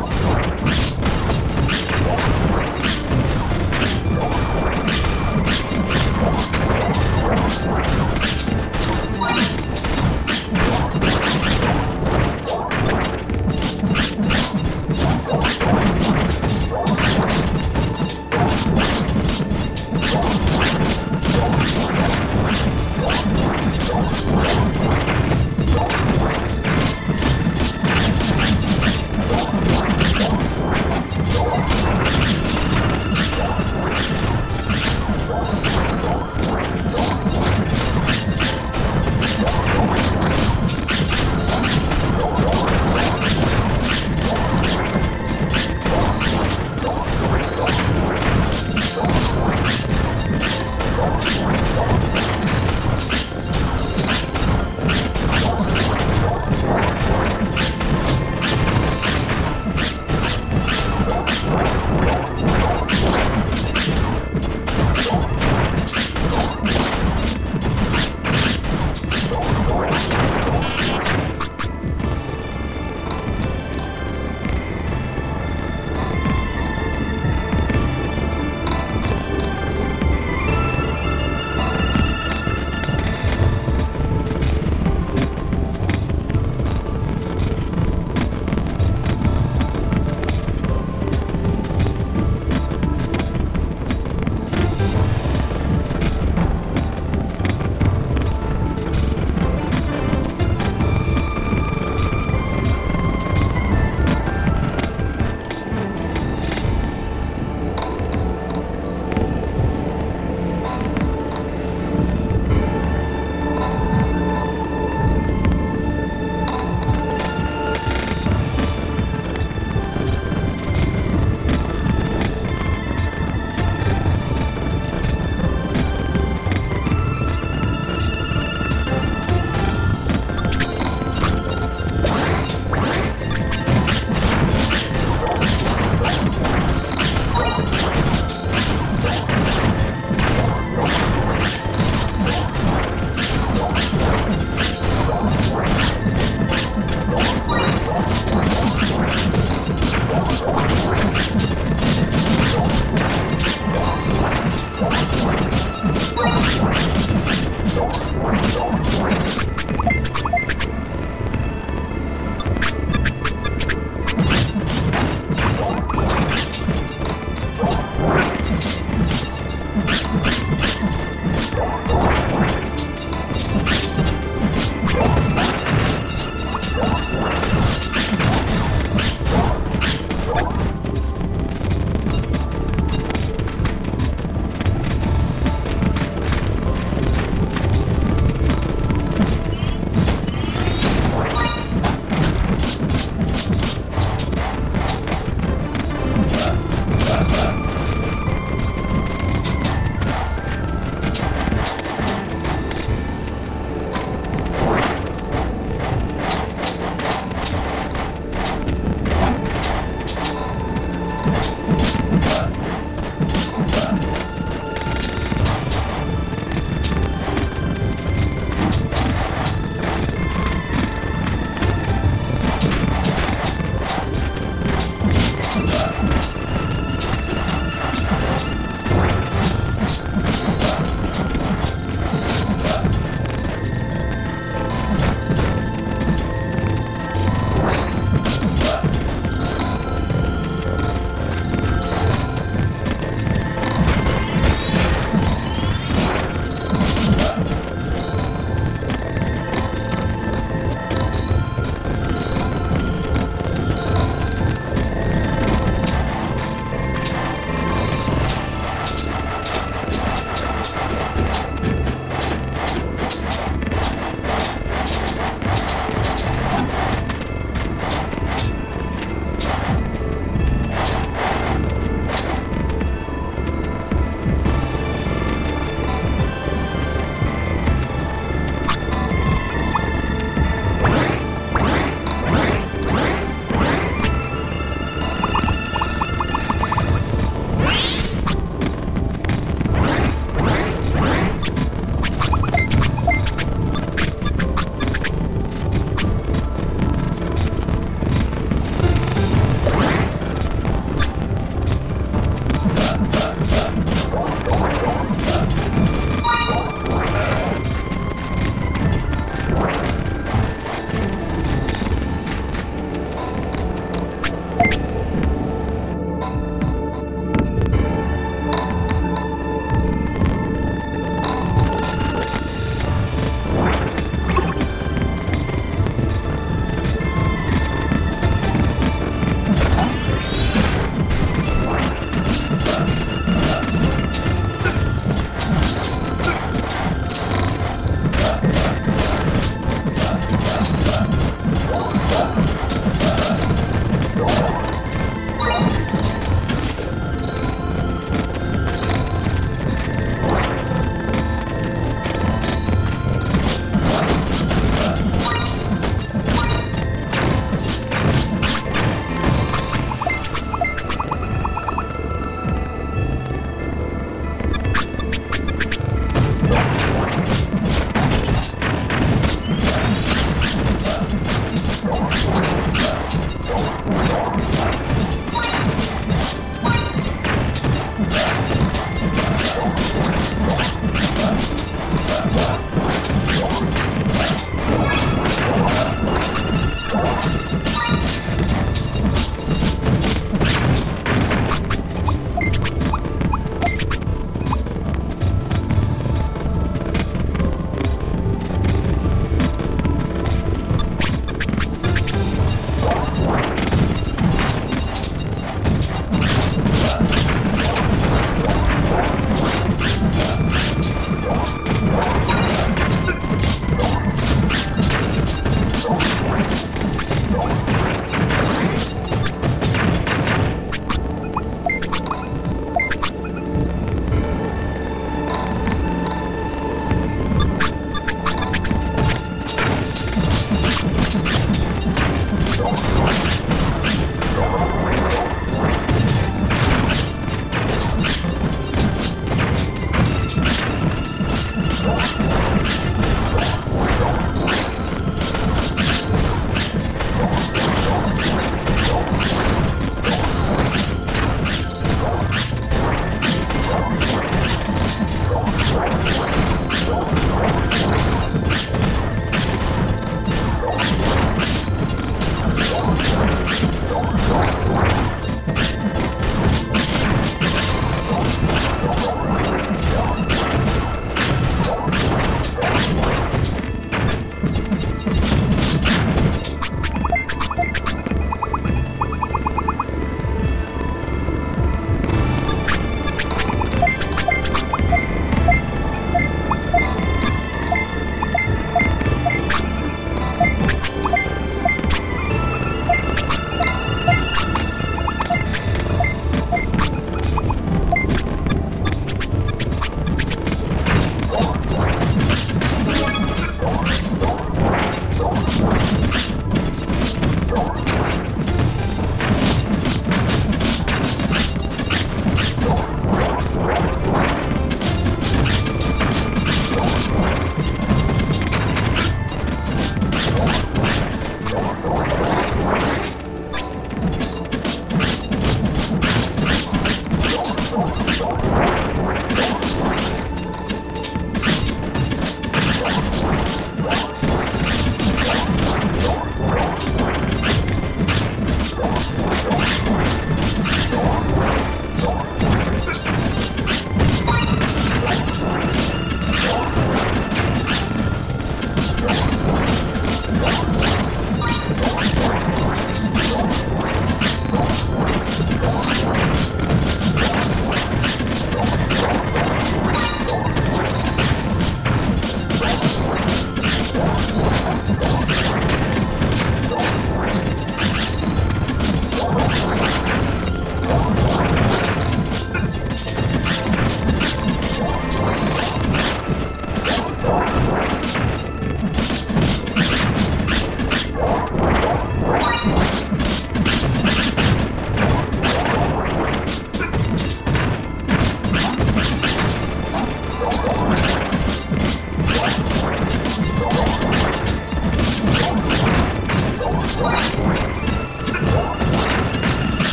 Let's go.